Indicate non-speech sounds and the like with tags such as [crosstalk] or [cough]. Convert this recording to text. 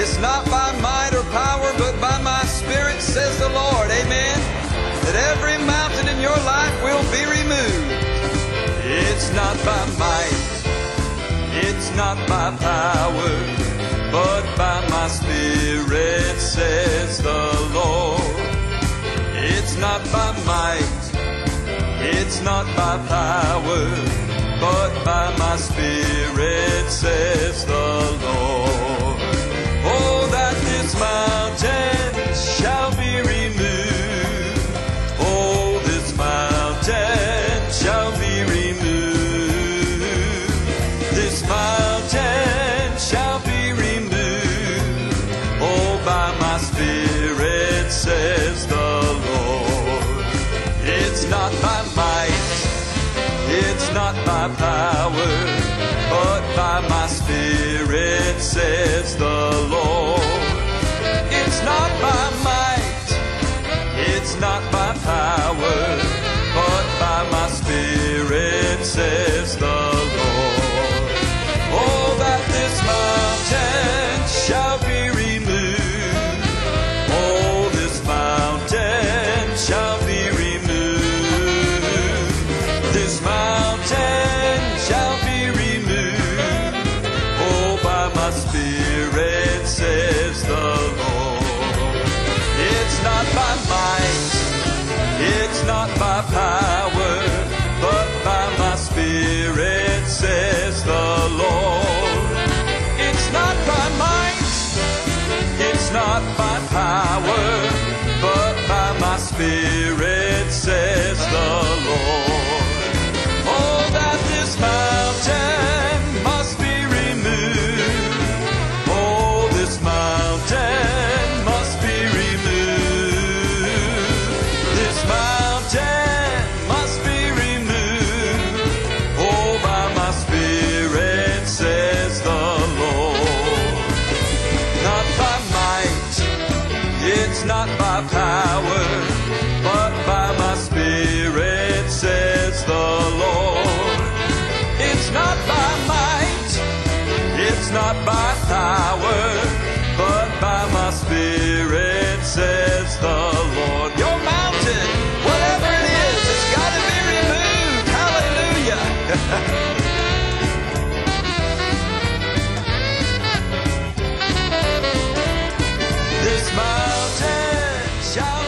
It's not by might or power, but by my Spirit, says the Lord. Amen. That every mountain in your life will be removed. It's not by might, it's not by power, but by my Spirit, says the Lord. It's not by might, it's not by power, but by my Spirit, it's not by power, but by my Spirit, says the Lord. It's not by might, it's not by power, my Spirit, says the Lord. It's not by might, it's not by power, but by my Spirit, says the Lord. It's not by might, it's not by power, but by my Spirit, not by power, but by my spirit, says the Lord. It's not by might, it's not by power, but by my spirit, says the Lord. Your mountain, whatever it is, it's got to be removed. Hallelujah. [laughs] shout.